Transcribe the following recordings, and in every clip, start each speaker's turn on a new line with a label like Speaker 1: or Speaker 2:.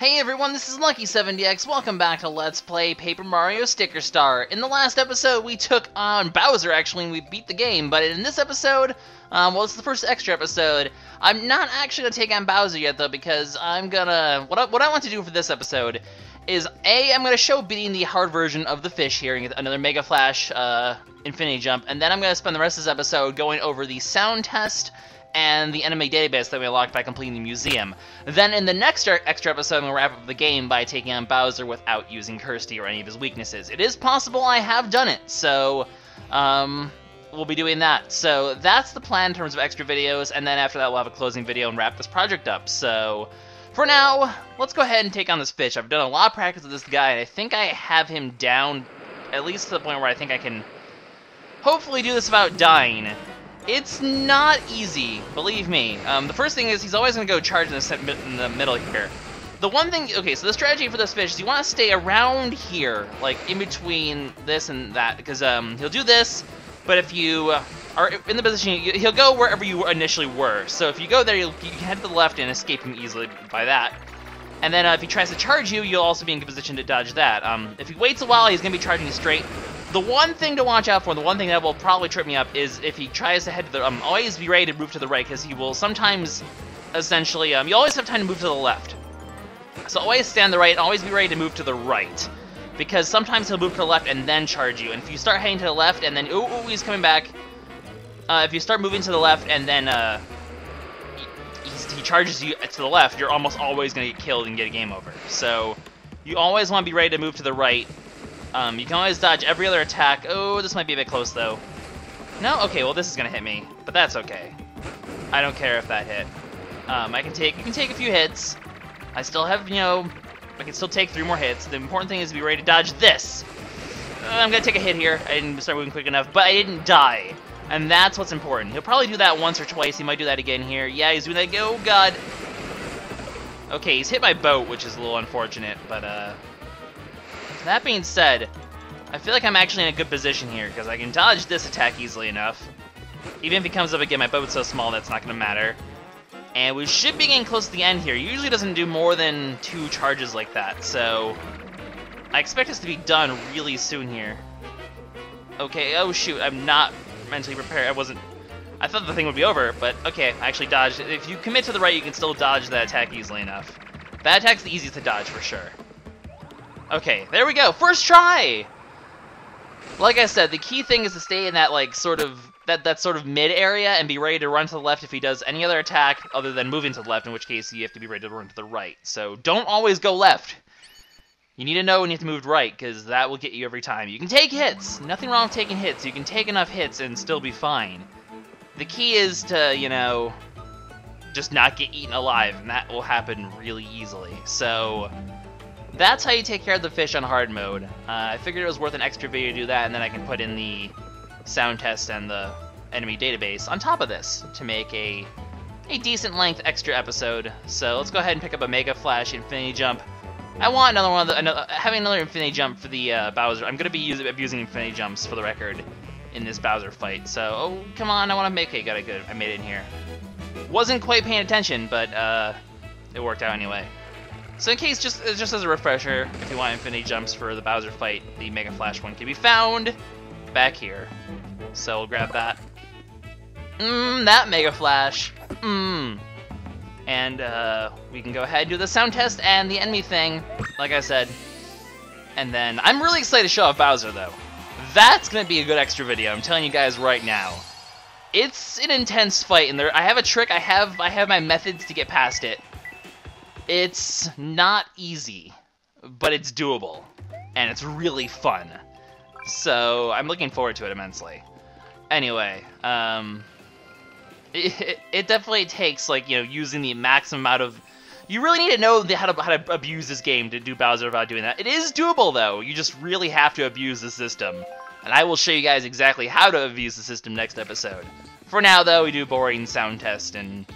Speaker 1: Hey everyone, this is Lucky7DX. Welcome back to Let's Play Paper Mario Sticker Star. In the last episode, we took on Bowser, actually, and we beat the game. But in this episode, um, well, it's the first extra episode. I'm not actually going to take on Bowser yet, though, because I'm gonna... What I, what I want to do for this episode is, A, I'm to show beating the hard version of the fish here, another Mega Flash uh, Infinity Jump, and then I'm to spend the rest of this episode going over the sound test and the enemy database that we unlocked by completing the museum. Then in the next extra episode, we'll wrap up the game by taking on Bowser without using Kersti or any of his weaknesses. It is possible I have done it, so um, we'll be doing that. So that's the plan in terms of extra videos, and then after that we'll have a closing video and wrap this project up. So for now, let's go ahead and take on this fish. I've done a lot of practice with this guy, and I think I have him down at least to the point where I think I can hopefully do this without dying. It's not easy, believe me. Um, the first thing is he's always going to go charge in the, in the middle here. The one thing, okay, so the strategy for this fish is you want to stay around here, like in between this and that, because um, he'll do this, but if you are in the position, he'll go wherever you initially were. So if you go there, you can head to the left and escape him easily by that. And then uh, if he tries to charge you, you'll also be in a position to dodge that. Um, if he waits a while, he's going to be charging straight. The one thing to watch out for, the one thing that will probably trip me up, is if he tries to head to the... Um, always be ready to move to the right, because he will sometimes, essentially... Um, you always have time to move to the left. So always stand the right, always be ready to move to the right. Because sometimes he'll move to the left and then charge you. And if you start heading to the left and then... Ooh, ooh he's coming back. Uh, if you start moving to the left and then... Uh, he, he charges you to the left, you're almost always going to get killed and get a game over. So you always want to be ready to move to the right um, you can always dodge every other attack. Oh, this might be a bit close, though. No? Okay, well, this is going to hit me. But that's okay. I don't care if that hit. Um, I can take, you can take a few hits. I still have, you know, I can still take three more hits. The important thing is to be ready to dodge this. Uh, I'm going to take a hit here. I didn't start moving quick enough, but I didn't die. And that's what's important. He'll probably do that once or twice. He might do that again here. Yeah, he's doing that. Oh, God. Okay, he's hit my boat, which is a little unfortunate, but, uh, that being said, I feel like I'm actually in a good position here, because I can dodge this attack easily enough. Even if he comes up again, my boat's so small that's not going to matter. And we should be getting close to the end here. Usually doesn't do more than two charges like that, so... I expect us to be done really soon here. Okay, oh shoot, I'm not mentally prepared. I wasn't... I thought the thing would be over, but okay, I actually dodged. If you commit to the right, you can still dodge that attack easily enough. That attack's the easiest to dodge, for sure. Okay, there we go. First try! Like I said, the key thing is to stay in that, like, sort of, that, that sort of mid area and be ready to run to the left if he does any other attack other than moving to the left, in which case you have to be ready to run to the right. So don't always go left. You need to know when you have to move right, because that will get you every time. You can take hits! Nothing wrong with taking hits. You can take enough hits and still be fine. The key is to, you know, just not get eaten alive, and that will happen really easily. So, that's how you take care of the fish on hard mode. Uh, I figured it was worth an extra video to do that, and then I can put in the sound test and the enemy database on top of this to make a a decent length extra episode. So let's go ahead and pick up a Mega Flash Infinity Jump. I want another one of the, another, having another Infinity Jump for the uh, Bowser. I'm going to be using, abusing Infinity Jumps for the record in this Bowser fight. So, oh, come on, I want to make it. Got it good. I made it in here. Wasn't quite paying attention, but uh, it worked out anyway. So in case, just uh, just as a refresher, if you want infinity jumps for the Bowser fight, the Mega Flash one can be found back here. So we'll grab that. Mmm, that Mega Flash. Mmm. And uh, we can go ahead and do the sound test and the enemy thing, like I said. And then, I'm really excited to show off Bowser though. That's gonna be a good extra video, I'm telling you guys right now. It's an intense fight, and there I have a trick, I have I have my methods to get past it. It's not easy, but it's doable, and it's really fun. So I'm looking forward to it immensely. Anyway, um, it, it definitely takes like you know using the maximum amount of. You really need to know how to how to abuse this game to do Bowser without doing that. It is doable though. You just really have to abuse the system, and I will show you guys exactly how to abuse the system next episode. For now though, we do boring sound test and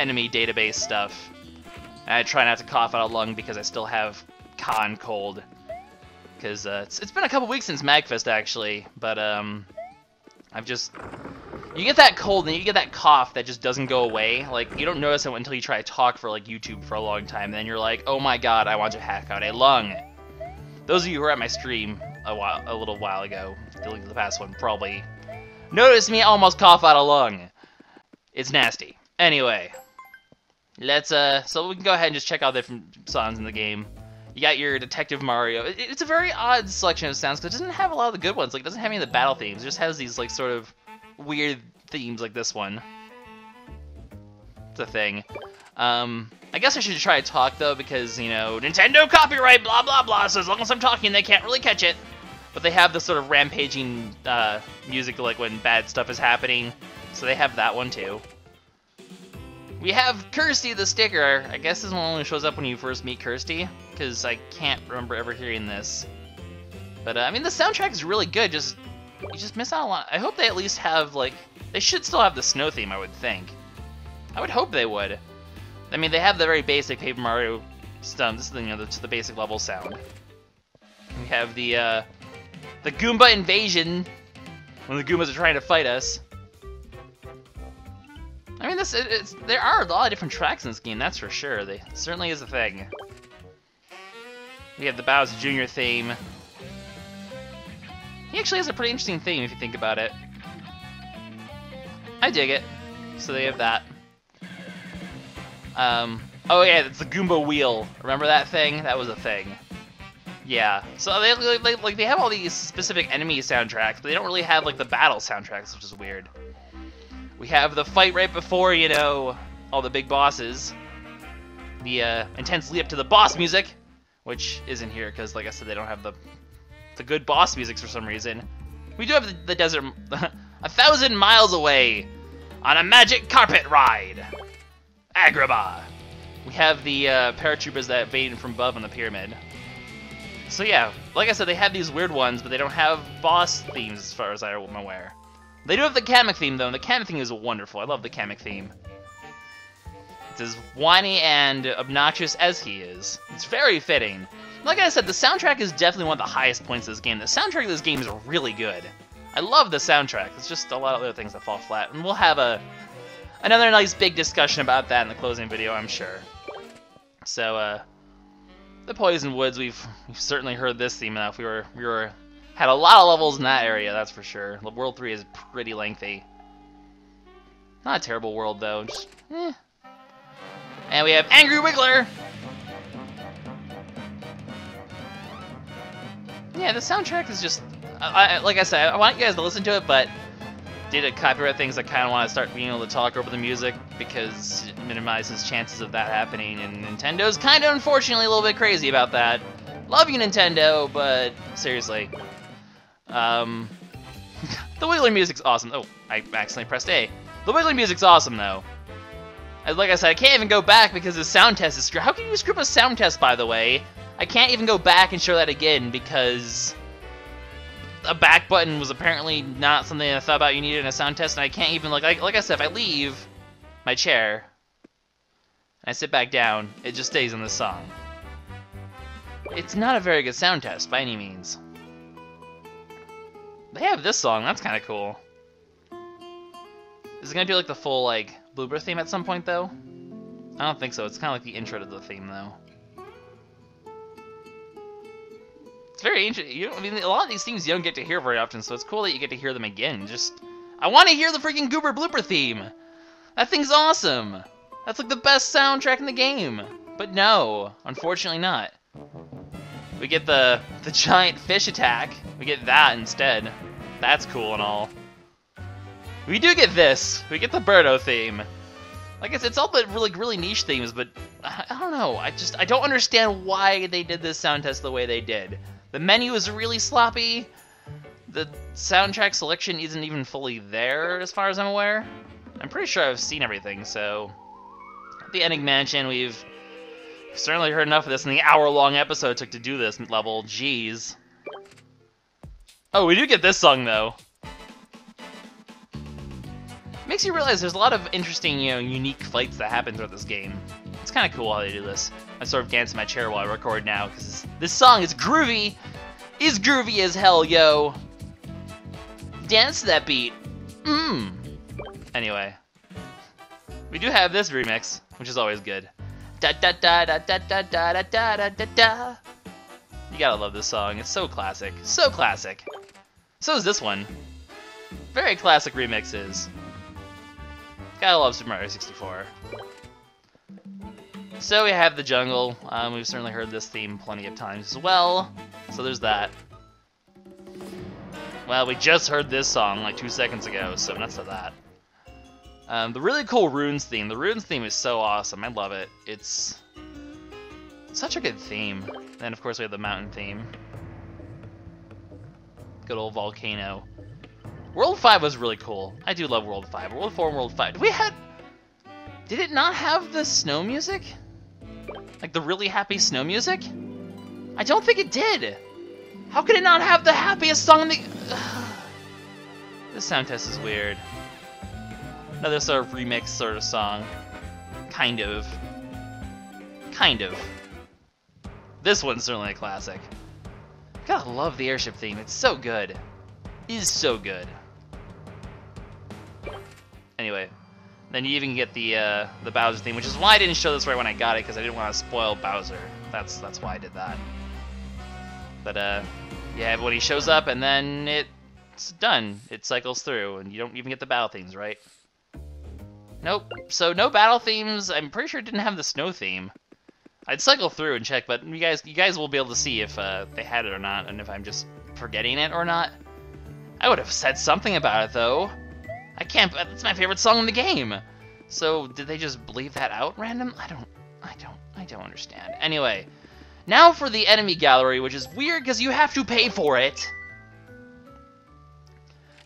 Speaker 1: enemy database stuff. I try not to cough out a lung because I still have con cold. Because uh, it's, it's been a couple weeks since Magfest, actually. But um, I've just... You get that cold and you get that cough that just doesn't go away. Like, you don't notice it until you try to talk for, like, YouTube for a long time. And then you're like, oh my god, I want to hack out a lung. Those of you who were at my stream a while, a little while ago, the, the past one, probably noticed me almost cough out a lung. It's nasty. Anyway, let's, uh, so we can go ahead and just check out the different songs in the game. You got your Detective Mario. It, it's a very odd selection of sounds because it doesn't have a lot of the good ones. Like, it doesn't have any of the battle themes. It just has these, like, sort of weird themes like this one. It's a thing. Um, I guess I should try to talk, though, because, you know, Nintendo copyright, blah, blah, blah, so as long as I'm talking, they can't really catch it. But they have this sort of rampaging uh, music, like, when bad stuff is happening. So they have that one, too. We have Kersti the sticker. I guess this one only shows up when you first meet Kersti, because I can't remember ever hearing this. But, uh, I mean, the soundtrack is really good, just you just miss out a lot. I hope they at least have, like, they should still have the snow theme, I would think. I would hope they would. I mean, they have the very basic Paper Mario stuff. This is the, you know, the, the basic level sound. We have the, uh, the Goomba invasion when the Goombas are trying to fight us. I mean, this it's, there are a lot of different tracks in this game, that's for sure. They certainly is a thing. We have the Bowser Jr. theme. He actually has a pretty interesting theme if you think about it. I dig it. So they have that. Um, oh yeah, it's the Goomba wheel. Remember that thing? That was a thing. Yeah. So they, they like they have all these specific enemy soundtracks, but they don't really have like the battle soundtracks, which is weird. We have the fight right before you know all the big bosses. The uh, intense lead up to the boss music, which isn't here because, like I said, they don't have the the good boss music for some reason. We do have the, the desert a thousand miles away on a magic carpet ride. Agrabah. We have the uh, paratroopers that invaded from above on the pyramid. So yeah, like I said, they have these weird ones, but they don't have boss themes as far as I'm aware. They do have the Kamek theme though, and the Kamek theme is wonderful. I love the Kamek theme. It's as whiny and obnoxious as he is. It's very fitting. Like I said, the soundtrack is definitely one of the highest points of this game. The soundtrack of this game is really good. I love the soundtrack. It's just a lot of other things that fall flat, and we'll have a another nice big discussion about that in the closing video, I'm sure. So, uh, the Poison Woods, we've, we've certainly heard this theme enough. We were we were had a lot of levels in that area, that's for sure. The world 3 is pretty lengthy. Not a terrible world though, just eh. And we have Angry Wiggler! Yeah, the soundtrack is just, I, like I said, I want you guys to listen to it, but due to copyright things, I kind of want to start being able to talk over the music because it minimizes chances of that happening, and Nintendo's kind of unfortunately a little bit crazy about that. Love you, Nintendo, but seriously. Um, the Wiggly music's awesome. Oh, I accidentally pressed A. The Wiggly music's awesome, though. As like I said, I can't even go back because the sound test is screwed. How can you screw up a sound test, by the way? I can't even go back and show that again because a back button was apparently not something I thought about you needed in a sound test, and I can't even, like, like, like I said, if I leave my chair and I sit back down, it just stays in the song. It's not a very good sound test by any means. They have this song, that's kind of cool. Is it gonna do like the full like blooper theme at some point though? I don't think so. It's kind of like the intro to the theme though. It's very interesting. You know, I mean, a lot of these themes you don't get to hear very often, so it's cool that you get to hear them again. Just, I want to hear the freaking Gooper Blooper theme. That thing's awesome. That's like the best soundtrack in the game. But no, unfortunately not. We get the the giant fish attack. We get that instead. That's cool and all. We do get this. We get the Birdo theme. Like I said, it's all the really really niche themes, but I, I don't know. I just I don't understand why they did this sound test the way they did. The menu is really sloppy. The soundtrack selection isn't even fully there, as far as I'm aware. I'm pretty sure I've seen everything, so... At the Enigma Mansion, we've certainly heard enough of this in the hour-long episode it took to do this level. Jeez. Oh, we do get this song, though. Makes you realize there's a lot of interesting, you know, unique fights that happen throughout this game. It's kind of cool how they do this. I sort of dance in my chair while I record now, because this song is groovy! Is groovy as hell, yo! Dance to that beat. Mmm. Anyway. We do have this remix, which is always good. Da da da da da da da da da da da. You gotta love this song. It's so classic. So classic. So is this one. Very classic remixes. Gotta love Super Mario 64. So we have the jungle. Um, we've certainly heard this theme plenty of times as well. So there's that. Well, we just heard this song like two seconds ago, so nuts to that. Um, the really cool Runes theme. The Runes theme is so awesome. I love it. It's such a good theme. And of course we have the mountain theme. Good old volcano. World 5 was really cool. I do love World 5. World 4 and World 5. Did we had... Did it not have the snow music? Like the really happy snow music? I don't think it did. How could it not have the happiest song in the... this sound test is weird. Another sort of remix sort of song. Kind of. Kind of. This one's certainly a classic. Gotta love the airship theme. It's so good. Is so good. Anyway, then you even get the uh, the Bowser theme, which is why I didn't show this right when I got it, because I didn't want to spoil Bowser. That's that's why I did that. But uh, yeah, when he shows up, and then it's done. It cycles through, and you don't even get the battle themes, right? Nope. So no battle themes. I'm pretty sure it didn't have the snow theme. I'd cycle through and check, but you guys, you guys will be able to see if uh, they had it or not, and if I'm just forgetting it or not. I would have said something about it though. I can't. That's my favorite song in the game. So did they just leave that out random? I don't. I don't. I don't understand. Anyway, now for the enemy gallery, which is weird because you have to pay for it.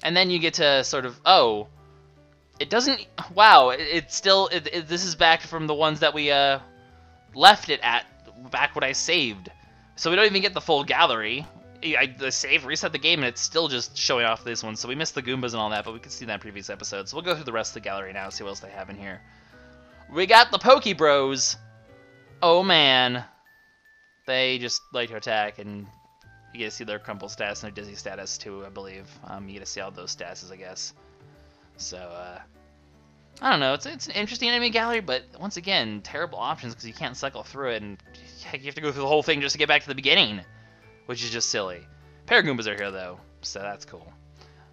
Speaker 1: And then you get to sort of oh, it doesn't. Wow, it, it's still. It, it, this is back from the ones that we uh left it at back when I saved. So we don't even get the full gallery. I, the save reset the game and it's still just showing off this one. So we missed the Goombas and all that, but we can see that previous episode. So we'll go through the rest of the gallery now, see what else they have in here. We got the Poke Bros. Oh man, they just like to attack, and you get to see their crumple status and their dizzy status too. I believe um, you get to see all those statuses, I guess. So uh, I don't know. It's it's an interesting enemy gallery, but once again, terrible options because you can't cycle through it, and heck, you have to go through the whole thing just to get back to the beginning which is just silly. Paragoombas are here though, so that's cool.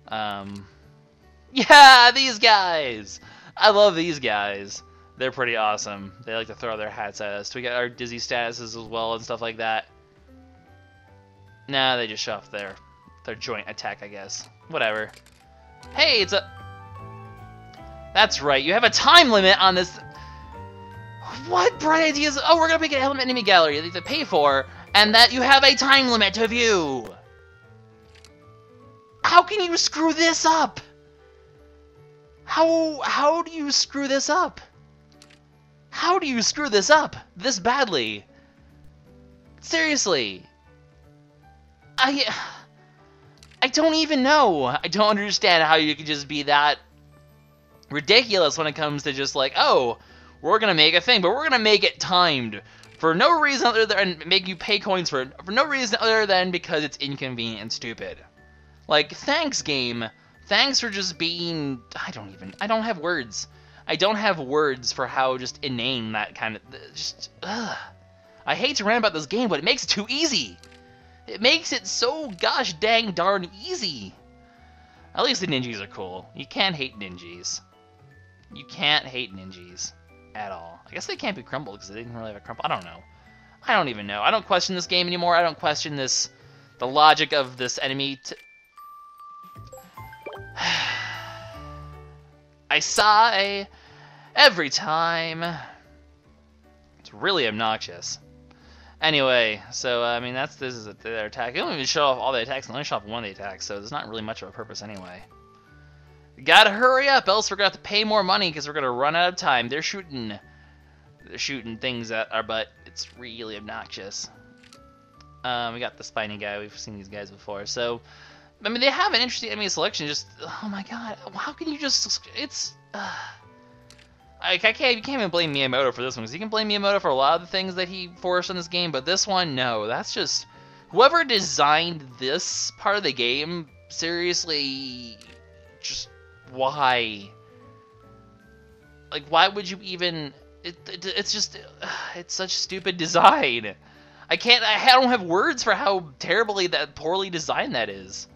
Speaker 1: Um, yeah, these guys! I love these guys. They're pretty awesome. They like to throw their hats at us. We got our dizzy statuses as well and stuff like that. Nah, they just off their their joint attack, I guess. Whatever. Hey, it's a... That's right, you have a time limit on this... What bright ideas? Oh, we're gonna make an element enemy gallery that you have to pay for, and that you have a time limit to view. How can you screw this up? How how do you screw this up? How do you screw this up this badly? Seriously. I I don't even know. I don't understand how you could just be that ridiculous when it comes to just like, oh, we're gonna make a thing, but we're gonna make it timed for no reason other than make you pay coins for it, for no reason other than because it's inconvenient and stupid. Like, thanks, game. Thanks for just being. I don't even. I don't have words. I don't have words for how just inane that kind of. Just. Ugh. I hate to rant about this game, but it makes it too easy. It makes it so gosh dang darn easy. At least the ninjas are cool. You can't hate ninjas. You can't hate ninjas at all. I guess they can't be crumbled because they didn't really have a crumble. I don't know. I don't even know. I don't question this game anymore. I don't question this, the logic of this enemy. I sigh every time. It's really obnoxious. Anyway, so I mean that's this is their attack. They don't even show off all the attacks, and only show off one of the attacks, so there's not really much of a purpose anyway. Gotta hurry up, else we're gonna have to pay more money because we're gonna run out of time. They're shooting, they're shooting things at our butt. It's really obnoxious. Um, we got the spiny guy. We've seen these guys before, so I mean they have an interesting enemy selection. Just oh my god, how can you just? It's. Uh, I, I can't. You can't even blame Miyamoto for this one because you can blame Miyamoto for a lot of the things that he forced in this game, but this one, no. That's just whoever designed this part of the game. Seriously, just why? Like, why would you even? It, it, it's just, it's such stupid design. I can't. I don't have words for how terribly that poorly designed that is.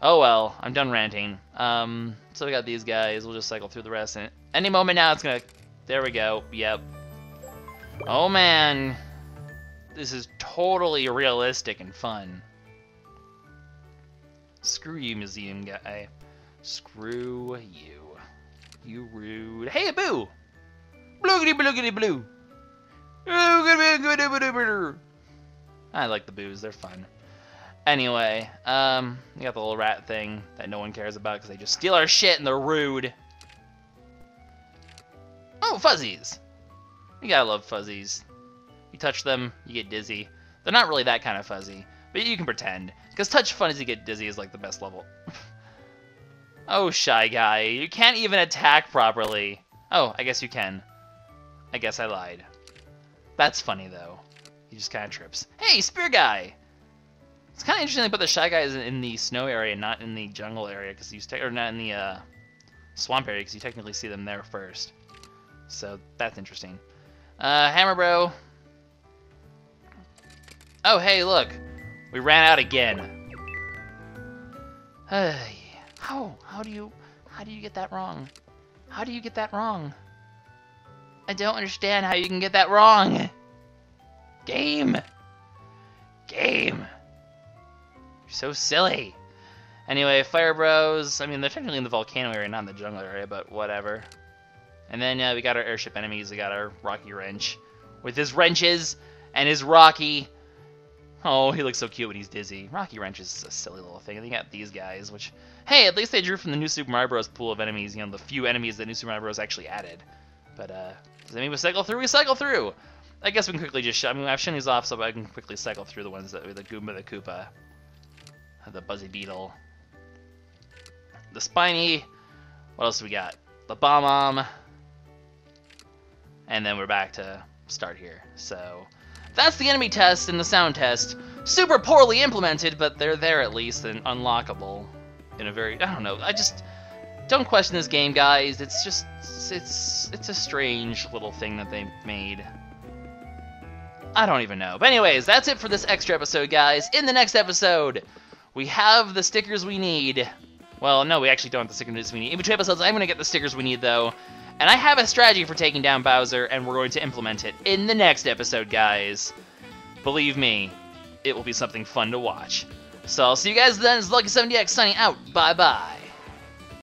Speaker 1: Oh well, I'm done ranting. Um, so we got these guys. We'll just cycle through the rest. And any moment now, it's gonna. There we go. Yep. Oh man, this is totally realistic and fun. Screw you, museum guy. Screw you. You rude. Hey, boo! Bloogity bloogity blue. I like the boos. They're fun. Anyway, um, we got the little rat thing that no one cares about because they just steal our shit and they're rude. Oh, fuzzies! You gotta love fuzzies. You touch them, you get dizzy. They're not really that kind of fuzzy, but you can pretend. Because touch fuzzy get dizzy is like the best level. oh, shy guy, you can't even attack properly. Oh, I guess you can. I guess I lied. That's funny though. He just kind of trips. Hey, spear guy! It's kind of interesting they put the Shy Guys in the snow area, not in the jungle area, because you or not in the uh, swamp area, because you technically see them there first. So that's interesting. Uh, Hammer Bro. Oh, hey, look, we ran out again. how how do you how do you get that wrong? How do you get that wrong? I don't understand how you can get that wrong. Game. Game. You're so silly. Anyway, Fire Bros, I mean, they're technically in the volcano area, not in the jungle area, but whatever. And then uh, we got our airship enemies. We got our Rocky Wrench with his wrenches and his Rocky. Oh, he looks so cute when he's dizzy. Rocky Wrench is a silly little thing. You got these guys, which, hey, at least they drew from the new Super Mario Bros. pool of enemies, you know, the few enemies that new Super Mario Bros. actually added. But, uh, does that mean we cycle through? We cycle through! I guess we can quickly just, I mean, I've shown these off so I can quickly cycle through the ones that, the Goomba, the Koopa, the Buzzy Beetle, the Spiny, what else do we got? The Bomb and then we're back to start here. So that's the enemy test and the sound test. Super poorly implemented, but they're there at least and unlockable in a very, I don't know, I just, don't question this game, guys. It's just, it's, it's a strange little thing that they made. I don't even know. But anyways, that's it for this extra episode, guys. In the next episode, we have the stickers we need. Well, no, we actually don't have the stickers we need. In between episodes, I'm going to get the stickers we need, though. And I have a strategy for taking down Bowser, and we're going to implement it in the next episode, guys. Believe me, it will be something fun to watch. So I'll see you guys then. It's LuckySevenDX signing out. Bye-bye.